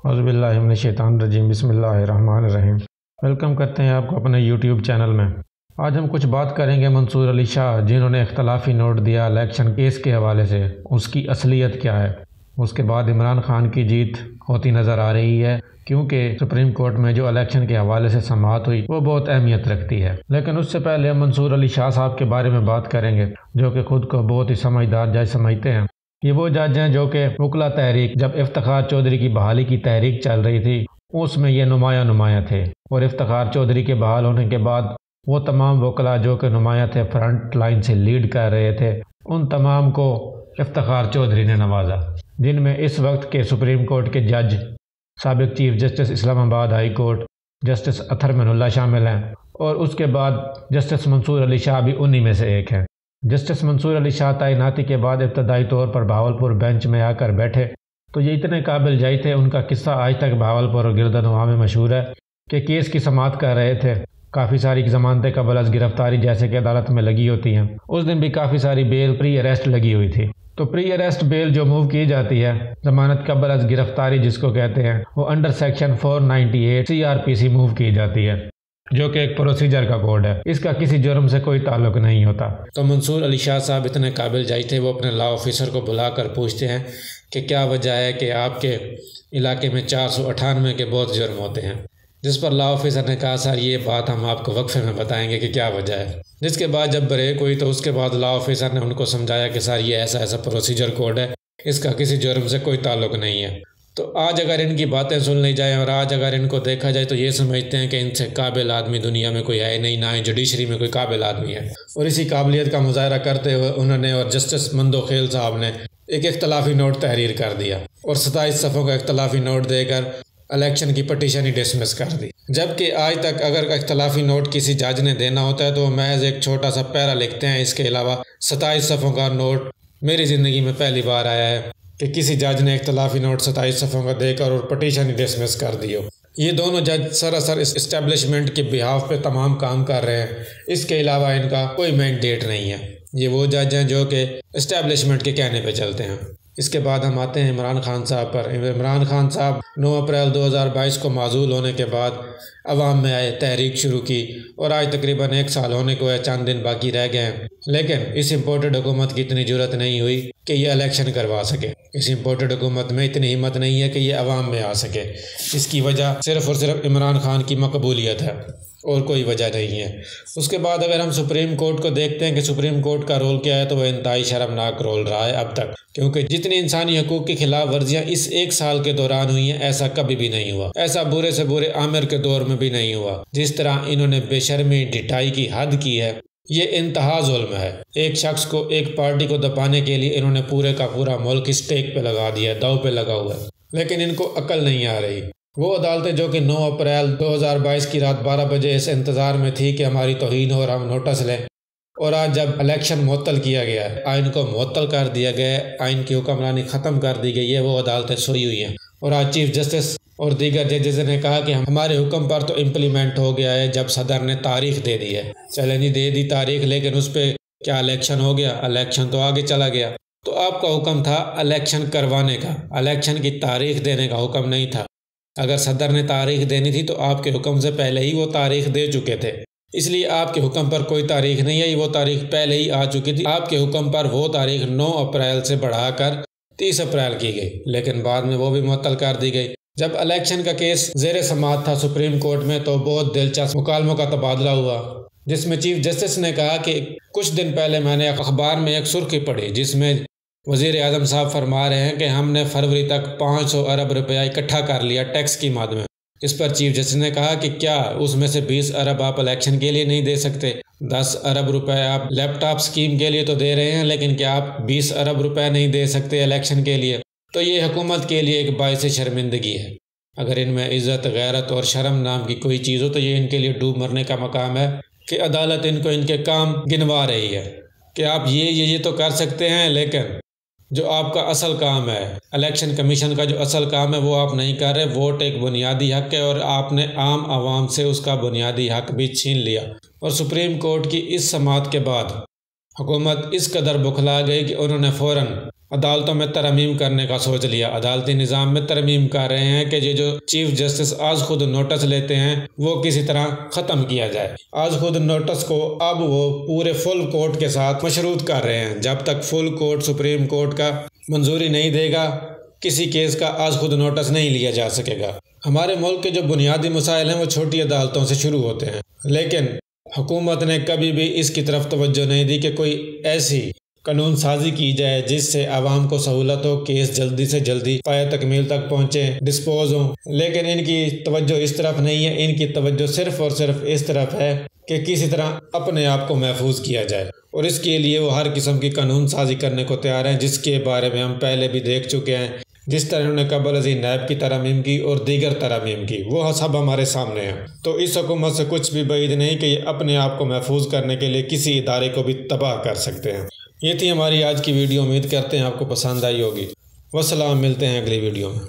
अज़बिल्लिनशैतानरजीम बसमीम वेलकम करते हैं आपको अपने यूट्यूब चैनल में। आज हम कुछ बात करेंगे मंसूर अली शाह, जिन्होंने इख्तलाफी नोट दिया इलेक्शन केस के हवाले से। उसकी असलियत क्या है? उसके बाद इमरान खान की जीत होती नज़र आ रही है, क्योंकि सुप्रीम कोर्ट में जो इलेक्शन के हवाले से समात हुई, वो बहुत अहमियत रखती है। लेकिन उससे पहले हम मंसूर अली शाह साहब के बारे में बात करेंगे, जो कि खुद को बहुत ही समझदार जज समझते हैं। ये वो जज हैं जो कि मुकला तहरीक, जब इफ्तार चौधरी की बहाली की तहरीक चल रही थी, उसमें ये नुमाया नुमाया थे। और इफ्तार चौधरी के बहाल होने के बाद, वो तमाम वकला जो कि नुमाया थे, फ्रंट लाइन से लीड कर रहे थे, उन तमाम को इफ्तार चौधरी ने नवाजा, जिनमें इस वक्त के सुप्रीम कोर्ट के जज, सबक chief justice Islamabad high court, justice Athar Minallah शामिल हैं, और उसके बाद जस्टिस मंसूर अली शाह भी उन्हीं में से एक हैं। जस्टिस मंसूर अली शाह तैनाती के बाद इब्तदाई तौर पर भावलपुर बेंच में आकर बैठे। तो ये इतने काबिल जाई थे, उनका किस्सा आज तक भावलपुर और गिरदनवा में मशहूर है कि केस की समात कर रहे थे। काफ़ी सारी जमानतें कबल अज गिरफ्तारी जैसे कि अदालत में लगी होती हैं। उस दिन भी काफ़ी सारी बेल प्री अरेस्ट लगी हुई थी। तो प्री अरेस्ट बेल जो मूव की जाती है, जमानत कबल अज गिरफ्तारी जिसको कहते हैं, वो अंडर सेक्शन 498 सीआरपीसी मूव की जाती है। जो कि एक प्रोसीजर का कोड है। इसका किसी जुर्म से कोई ताल्लुक नहीं होता। तो मंसूर अली शाह साहब इतने काबिल जाई थे, वो अपने लॉ ऑफिसर को बुलाकर पूछते हैं कि क्या वजह है कि आपके इलाके में चार सौ अठानवे के बहुत जुर्म होते हैं। जिस पर लॉ ऑफिसर ने कहा, सर, ये बात हम आपको वक्फे में बताएँगे कि क्या वजह है। जिसके बाद जब ब्रेक हुई तो उसके बाद लॉ ऑफिसर ने उनको समझाया कि, सर, ये ऐसा ऐसा प्रोसीजर कोड है, इसका किसी जुर्म से कोई ताल्लुक नहीं है। तो आज अगर इनकी बातें सुन ली जाए और आज अगर इनको देखा जाए तो ये समझते हैं कि इनसे काबिल आदमी दुनिया में कोई है नहीं, ना ही जुडिशरी में कोई काबिल आदमी है। और इसी काबिलियत का मुजाहरा करते हुए उन्होंने और जस्टिस मंदो खेल साहब ने एक इख्तलाफी नोट तहरीर कर दिया और सताईस सफ़ों का इख्तलाफी नोट देकर इलेक्शन की पटिशन ही डिसमिस कर दी। जबकि आज तक अगर इख्तलाफी नोट किसी जज ने देना होता है तो महज एक छोटा सा पैरा लिखते हैं। इसके अलावा सताईस सफ़ों का नोट मेरी ज़िंदगी में पहली बार आया है। कि किसी जज ने इख्तलाफी नोट सताईस सफ़ों का देकर और पटिशन ही डिसमिस कर दियो। ये दोनों जज सरासर इस इस्टेब्लिशमेंट के बिहाफ पे तमाम काम कर रहे हैं। इसके अलावा इनका कोई मैंडेट नहीं है। ये वो जज हैं जो कि इस्टेब्लिशमेंट के कहने पे चलते हैं। इसके बाद हम आते हैं इमरान खान साहब पर। इमरान खान साहब 9 अप्रैल 2022 को माजूल होने के बाद अवाम में आए, तहरीक शुरू की और आज तकरीबन एक साल होने को है, चंद दिन बाकी रह गए हैं। लेकिन इस इम्पोर्टेड हुकूमत की इतनी ज़रूरत नहीं हुई कि ये इलेक्शन करवा सके। इस इम्पोर्टेड हुकूमत में इतनी हिम्मत नहीं है कि ये अवाम में आ सके। इसकी वजह सिर्फ़ और सिर्फ़ इमरान खान की मकबूलियत है। और कोई वजह नहीं है। उसके बाद अगर हम सुप्रीम कोर्ट को देखते हैं कि सुप्रीम कोर्ट का रोल क्या है तो वह इंतहाई शर्मनाक रोल रहा है अब तक। क्योंकि जितनी इंसानी हकूक की खिलाफ वर्जियाँ इस एक साल के दौरान हुई हैं, ऐसा कभी भी नहीं हुआ। ऐसा बुरे से बुरे आमिर के दौर में भी नहीं हुआ, जिस तरह इन्होंने बेशर्मी डिटाई की हद की है। ये इंतहा जुल्म है। एक शख्स को एक पार्टी को दबाने के लिए इन्होंने पूरे का पूरा मुल्क स्टेक पे लगा दिया, दाव पे लगा हुआ है। लेकिन इनको अकल नहीं आ रही। वो अदालतें जो कि 9 अप्रैल 2022 की रात 12 बजे इस इंतज़ार में थी कि हमारी तोहन और हम नोटिस लें। और आज जब इलेक्शन मअतल किया गया है, आइन को मअतल कर दिया गया है, आइन की हुक्मरानी ख़त्म कर दी गई है, वो अदालतें सोई हुई हैं। और आज चीफ जस्टिस और दीगर जजेस ने कहा कि हमारे हुक्म पर तो इम्प्लीमेंट हो गया है, जब सदर ने तारीख दे दी है। चले दे दी तारीख, लेकिन उस पर क्या इलेक्शन हो गया? इलेक्शन तो आगे चला गया। तो आपका हुक्म था इलेक्शन करवाने का, इलेक्शन की तारीख देने का हुक्म नहीं था। अगर सदर ने तारीख देनी थी तो आपके हुक्म से पहले ही वो तारीख दे चुके थे। इसलिए आपके हुक्म पर कोई तारीख नहीं आई, वो तारीख पहले ही आ चुकी थी। आपके हुक्म पर वो तारीख 9 अप्रैल से बढ़ाकर 30 अप्रैल की गई, लेकिन बाद में वो भी मुअत्तल कर दी गई। जब इलेक्शन का केस जेर समात था सुप्रीम कोर्ट में तो बहुत दिलचस्प मुकालमों का तबादला हुआ, जिसमें चीफ जस्टिस ने कहा कि कुछ दिन पहले मैंने अखबार में एक सुर्खी पढ़ी, जिसमें वज़ीर अजम साहब फरमा रहे हैं कि हमने फरवरी तक पाँच सौ अरब रुपया इकट्ठा कर लिया टैक्स की मद में। इस पर चीफ जस्टिस ने कहा कि क्या उसमें से बीस अरब आप इलेक्शन के लिए नहीं दे सकते? दस अरब रुपए आप लैपटॉप स्कीम के लिए तो दे रहे हैं, लेकिन क्या आप बीस अरब रुपए नहीं दे सकते इलेक्शन के लिए? तो ये हुकूमत के लिए एक बायस शर्मिंदगी है। अगर इनमें इज़्ज़त, गैरत और शर्म नाम की कोई चीज़ हो तो ये इनके लिए डूब मरने का मकाम है कि अदालत इनको इनके काम गिनवा रही है। कि आप ये ये ये तो कर सकते हैं, लेकिन जो आपका असल काम है इलेक्शन कमीशन का जो असल काम है, वो आप नहीं कर रहे वोट एक बुनियादी हक है और आपने आम आवाम से उसका बुनियादी हक भी छीन लिया। और सुप्रीम कोर्ट की इस समात के बाद हुकूमत इस कदर बुखला गई कि उन्होंने फ़ौर अदालतों में तरमीम करने का सोच लिया। अदालती निज़ाम में तरमीम कर रहे हैं कि ये जो चीफ जस्टिस आज खुद नोटिस लेते हैं, वो किसी तरह ख़त्म किया जाए। आज खुद नोटिस को अब वो पूरे फुल कोर्ट के साथ मशरूत कर रहे हैं। जब तक फुल कोर्ट, सुप्रीम कोर्ट का मंजूरी नहीं देगा, किसी केस का आज खुद नोटिस नहीं लिया जा सकेगा। हमारे मुल्क के जो बुनियादी मसाइल हैं, वो छोटी अदालतों से शुरू होते हैं। लेकिन हुकूमत ने कभी भी इसकी तरफ़ तवज्जो नहीं दी कि कोई ऐसी कानून साजी की जाए जिससे आवाम को सहूलत हो केस जल्दी से जल्दी पाया तकमील तक पहुँचे डिस्पोज हो। लेकिन इनकी तवज्जो इस तरफ़ नहीं है। इनकी तवज्जो सिर्फ़ और सिर्फ़ इस तरफ़ है कि किसी तरह अपने आप को महफूज किया जाए। और इसके लिए वो हर किस्म की कानून साजी करने को तैयार हैं, जिसके बारे में हम पहले भी देख चुके हैं। जिस तरह उन्होंने कबल अजी नैब की तरमीम की और दीगर तरमीम की वह सब हमारे सामने हैं। तो इस हुकूमत से कुछ भी बैद नहीं कि ये अपने आप को महफूज करने के लिए किसी इदारे को भी तबाह कर सकते हैं। ये थी हमारी आज की वीडियो। उम्मीद करते हैं आपको पसंद आई होगी। वसलाम मिलते हैं अगली वीडियो में।